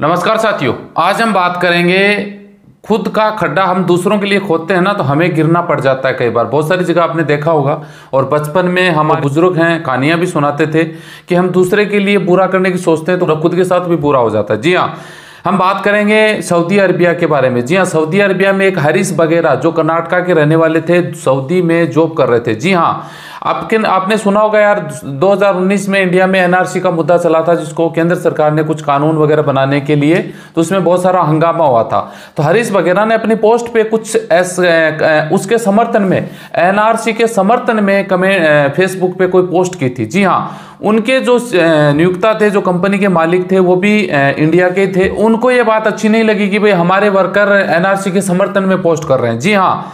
नमस्कार साथियों आज हम बात करेंगे खुद का खड्डा हम दूसरों के लिए खोदते हैं ना तो हमें गिरना पड़ जाता है कई बार। बहुत सारी जगह आपने देखा होगा और बचपन में हमारे बुज़ुर्ग हैं कहानियाँ भी सुनाते थे कि हम दूसरे के लिए बुरा करने की सोचते हैं तो खुद के साथ भी बुरा हो जाता है। जी हाँ हम बात करेंगे सऊदी अरबिया के बारे में। जी हाँ सऊदी अरबिया में एक हरीश वगैरह जो कर्नाटका के रहने वाले थे सऊदी में जॉब कर रहे थे। जी हाँ आपके आपने सुना होगा यार 2019 में इंडिया में एनआरसी का मुद्दा चला था, जिसको केंद्र सरकार ने कुछ कानून वगैरह बनाने के लिए तो उसमें बहुत सारा हंगामा हुआ था। तो हरीश वगैरह ने अपनी पोस्ट पे कुछ एस उसके समर्थन में एनआरसी के समर्थन में कमेंट फेसबुक पे कोई पोस्ट की थी। जी हाँ उनके जो नियुक्ता थे, जो कंपनी के मालिक थे, वो भी इंडिया के थे। उनको ये बात अच्छी नहीं लगी कि भाई हमारे वर्कर एनआरसी के समर्थन में पोस्ट कर रहे हैं। जी हाँ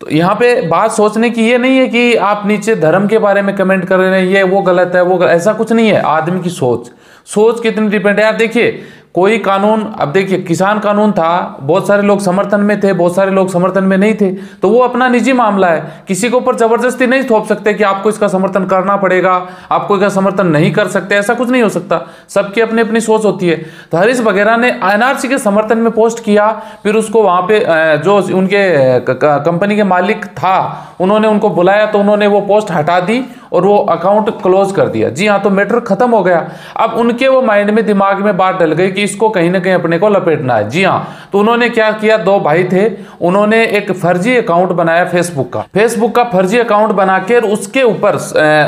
तो यहाँ पे बात सोचने की ये नहीं है कि आप नीचे धर्म के बारे में कमेंट कर रहे हैं ये वो गलत है वो गलत, ऐसा कुछ नहीं है आदमी की सोच। सोच कितनी डिपेंड है। आप देखिए कोई कानून, अब देखिए, किसान कानून था, बहुत सारे लोग समर्थन में थे, बहुत सारे लोग समर्थन में नहीं थे तो वो अपना निजी मामला है। किसी के ऊपर ज़बरदस्ती नहीं थोप सकते कि आपको इसका समर्थन करना पड़ेगा, आपको इसका समर्थन नहीं कर सकते, ऐसा कुछ नहीं हो सकता। सबकी अपनी अपनी सोच होती है। तो हरीश वगैरह ने एनआरसी के समर्थन में पोस्ट किया, फिर उसको वहाँ पे जो उनके कंपनी के मालिक था, उन्होंने उनको बुलाया तो उन्होंने वो पोस्ट हटा दी और वो अकाउंट क्लोज कर दिया। जी हाँ तो मैटर खत्म हो गया। अब उनके वो माइंड में, दिमाग में बात डल गई कि इसको कहीं ना कहीं अपने को लपेटना है। जी हाँ तो उन्होंने क्या किया? दो भाई थे। उन्होंने एक फर्जी अकाउंट बनाया फेसबुक का। फेसबुक का फर्जी अकाउंट बनाकर उसके ऊपर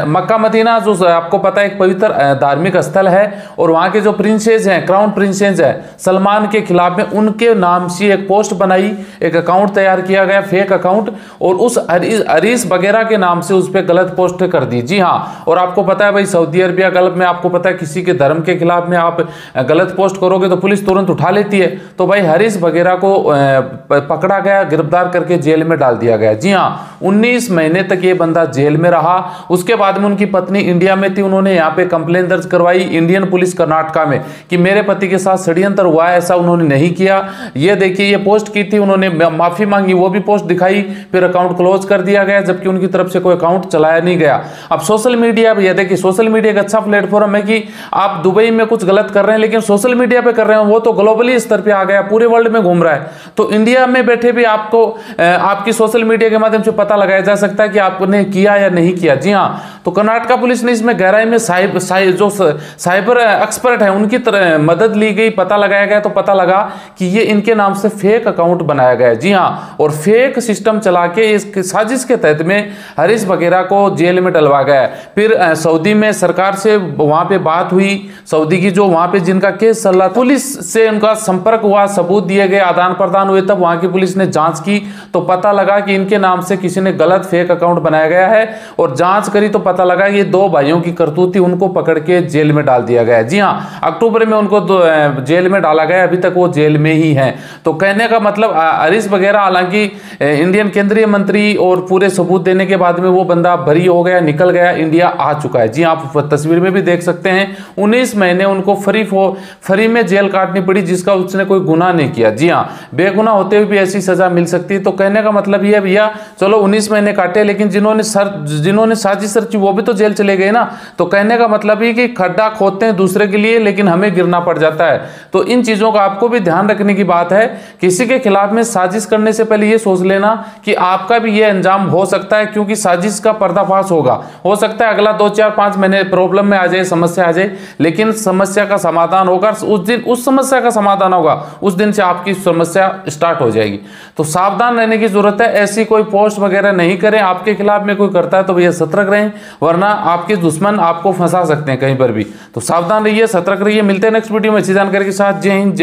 मक्का मदीना, जो आपको पता है, एक पवित्र धार्मिक स्थल है और वहाँ के जो प्रिंसेज हैं क्राउन प्रिंसेज है, सलमान के खिलाफ में उनके नाम से एक पोस्ट बनाई, एक अकाउंट तैयार किया गया फेक अकाउंट और उस हरीश वगैरह के नाम से उस पर गलत पोस्ट कर दी। जी हाँ और आपको पता है भाई, सऊदी अरबिया गल्फ में आपको पता है, किसी के धर्म के खिलाफ में आप गलत पोस्ट करोगे तो पुलिस तुरंत उठा लेती है। तो भाई, हरीश वगैरह को पकड़ा गया, गिरफ़्तार करके जेल में डाल दिया गया। जी हाँ उन्नीस महीने तक ये बंदा जेल में रहा। उसके बाद में उनकी पत्नी इंडिया में थी। उन्होंने यहाँ पे कंप्लेन दर्ज करवाई इंडियन पुलिस कर्नाटका में कि मेरे पति के साथ षड्यंत्र हुआ ऐसा उन्होंने नहीं किया। ये देखिए, ये पोस्ट की थी, उन्होंने माफ़ी मांगी, वो भी पोस्ट दिखाई, फिर अकाउंट क्लोज कर दिया गया, जबकि उनकी तरफ़ से कोई अकाउंट चलाया नहीं गया। अब सोशल मीडिया भी देखिए, सोशल मीडिया एक अच्छा प्लेटफॉर्म है कि आप दुबई में कुछ गलत कर रहे हैं, लेकिन सोशल मीडिया पर कर रहे हैं, वो तो ग्लोबली स्तर पर आ गया, पूरे वर्ल्ड में घूम रहा है। तो इंडिया में बैठे भी आपको आपकी सोशल मीडिया के माध्यम से पता लगाया जा सकता है कि आपने किया या नहीं किया। जी हाँ तो कर्नाटका पुलिस ने इसमें गहराई में साइब साइ, जो साइबर एक्सपर्ट है उनकी तरह मदद ली गई पता लगाया गया तो पता लगा कि ये इनके नाम से फेक अकाउंट बनाया गया जी हाँ और फेक सिस्टम चला के इस साजिश के तहत में हरीश वगैरह को जेल में डलवा गया फिर सऊदी में सरकार से वहाँ पे बात हुई। सऊदी की जो वहाँ पे जिनका केस चल रहा पुलिस से उनका संपर्क हुआ सबूत दिए गए आदान प्रदान हुए तब वहाँ की पुलिस ने जाँच की। तो पता लगा कि इनके नाम से किसी ने गलत फेक अकाउंट बनाया गया है और जाँच करी तो पता लगा ये दो भाइयों की करतूत थी उनको पकड़ के जेल में डाल दिया गया जी हाँ अक्टूबर में उनको जेल में डाला गया अभी तक वो जेल में ही है। तो कहने का मतलब हरीश वगैरह, हालाँकि इंडियन केंद्रीय मंत्री और पूरे सबूत देने के बाद में वो बंदा भरी हो गया, निकल गया, इंडिया आ चुका है। जी आप तस्वीर में भी देख सकते हैं, उन्नीस महीने उनको फ्री फ्री में जेल काटनी पड़ी, जिसका उसने कोई गुना नहीं किया। जी हाँ बेगुना होते हुए भी ऐसी सजा मिल सकती है। तो कहने का मतलब यह भैया, चलो उन्नीस महीने काटे, लेकिन जिन्होंने सर, जिन्होंने साजिश रची वो भी तो जेल चले गए ना। तो कहने का मतलब ये कि खड्डा खोदते हैं दूसरे के लिए, लेकिन हमें गिरना पड़ जाता है। तो इन चीज़ों का आपको भी ध्यान रखने की बात है। किसी के खिलाफ में साजिश करने से पहले ये सोच लेना कि आपका भी ये अंजाम हो सकता है, क्योंकि साजिश का पर्दाफाश होगा। हो सकता है अगला दो, चार, पाँच महीने प्रॉब्लम में आ जाए, समस्या आ जाए, लेकिन समस्या का समाधान होगा। उस दिन, उस समस्या का समाधान होगा। उस दिन से आपकी समस्या स्टार्ट हो जाएगी। तो सावधान रहने की ज़रूरत है। ऐसी कोई पोस्ट वगैरह नहीं करें। आपके खिलाफ में कोई करता है तो भैया सतर्क रहें। वरना आपके दुश्मन आपको फंसा सकते हैं कहीं पर भी। तो सावधान रहिए, सतर्क रहिए, मिलते हैं नेक्स्ट वीडियो में। अच्छी जानकारी के साथ। जय हिंद